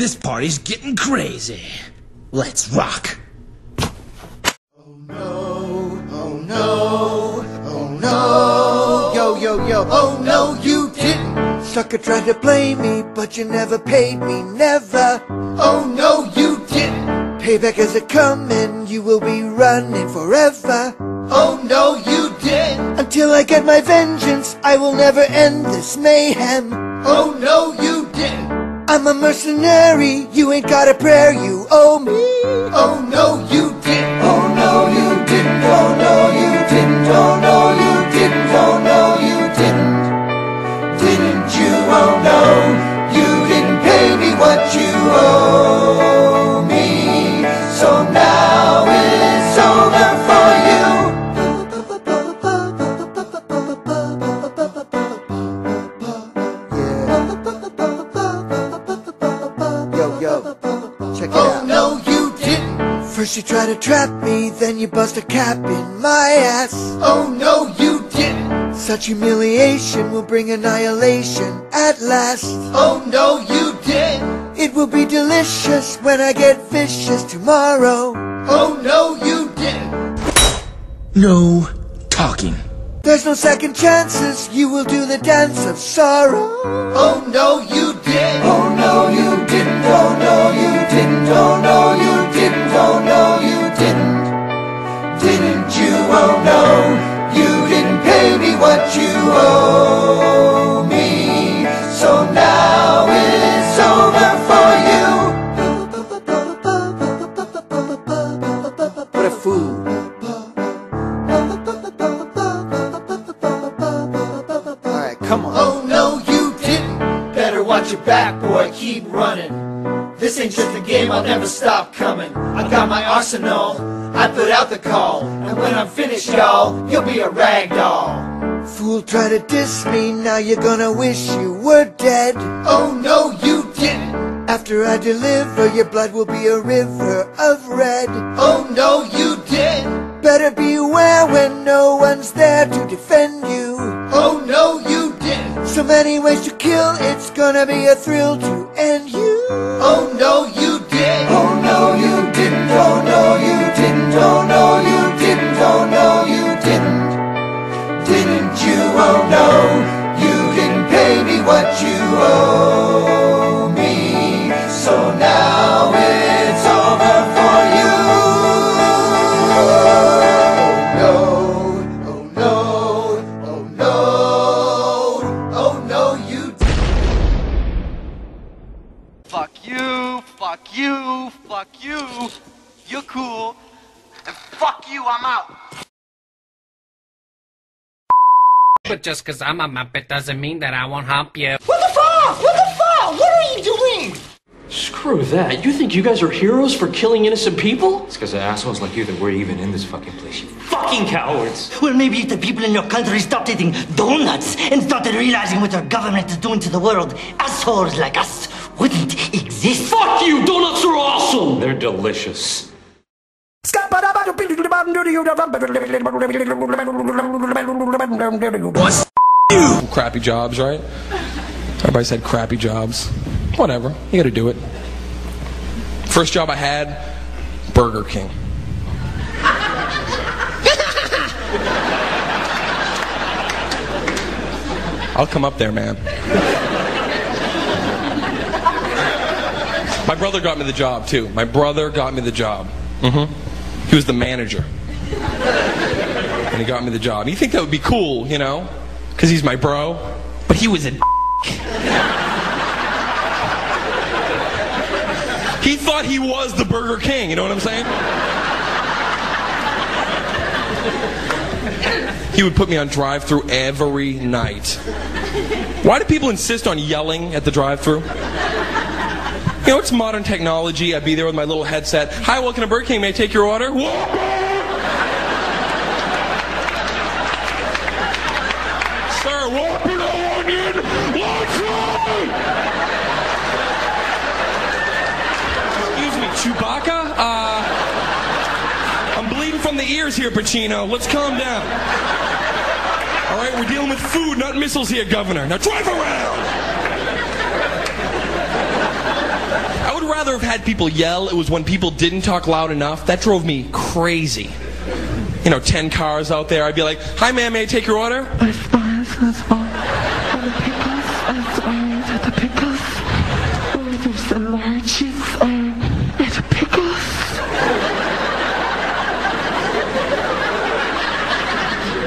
This party's getting crazy. Let's rock. Oh no, oh no, oh no. yo yo yo, oh no you didn't. Sucker tried to play me, but you never paid me, never. Oh no you didn't. Payback is a coming, you will be running forever. Oh no you didn't. Until I get my vengeance, I will never end this mayhem. Oh no you didn't. I'm a mercenary, you ain't got a prayer, you owe me. Oh no, you didn't. Oh no, you didn't. Oh no, you didn't. Oh no, you didn't. Oh no, you didn't. Didn't you? Oh no, you didn't pay me what you owe First you try to trap me, then you bust a cap in my ass. Oh no, you didn't. Such humiliation will bring annihilation at last. Oh no, you didn't. It will be delicious when I get vicious tomorrow. Oh no, you didn't. No talking. There's no second chances, you will do the dance of sorrow. Oh no, you didn't. Oh no, you didn't. Oh no, watch your back, boy. Keep running. This ain't just a game, I'll never stop coming. I got my arsenal, I put out the call. And when I'm finished, y'all, you'll be a rag doll. Fool, try to diss me, now you're gonna wish you were dead. Oh no, you didn't. After I deliver, your blood will be a river of red. Oh no, you did. Better beware when no one's there to defend you. Oh no, you. So many ways to kill, it's gonna be a thrill to end you. Oh no, you did. Cool. And fuck you, I'm out. But just because I'm a Muppet doesn't mean that I won't help you. What the fuck? What the fuck? What are you doing? Screw that. You think you guys are heroes for killing innocent people? It's because of assholes like you that we're even in this fucking place, you Fucking cowards. Well, maybe if the people in your country stopped eating donuts and started realizing what our government is doing to the world, assholes like us wouldn't exist. Fuck you! Donuts are awesome! They're delicious. Crappy jobs, right? Everybody said crappy jobs. Whatever, you gotta do it. First job I had, Burger King. I'll come up there, man. My brother got me the job too. My brother got me the job. hmm He was the manager. And he got me the job. You think that would be cool, you know? Because he's my bro. But he was a He thought he was the Burger King, you know what I'm saying? He would put me on drive through every night. Why do people insist on yelling at the drive through? You know, it's modern technology. I'd be there with my little headset. Hi, welcome to Burger King. May I take your order? Sir, whopper no onion! What's wrong? Excuse me, Chewbacca? Uh, I'm bleeding from the ears here, Pacino. Let's calm down. All right, we're dealing with food, not missiles here, Governor. Now drive around! I rather have had people yell. It was when people didn't talk loud enough. That drove me crazy. You know, 10 cars out there. I'd be like, Hi, ma'am, may I take your order?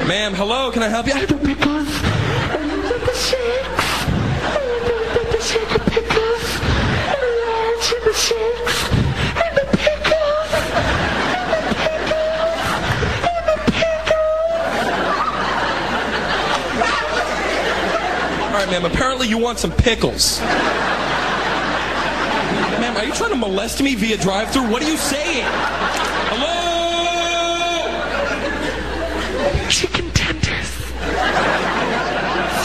Ma'am, hello, can I help you? Ma'am, apparently you want some pickles. ma'am, are you trying to molest me via drive through? What are you saying? Hello? Chicken tenders.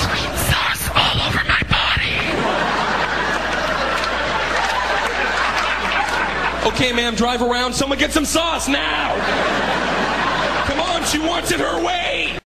Sweet sauce all over my body. Okay, ma'am, drive around. Someone get some sauce now. Come on, she wants it her way.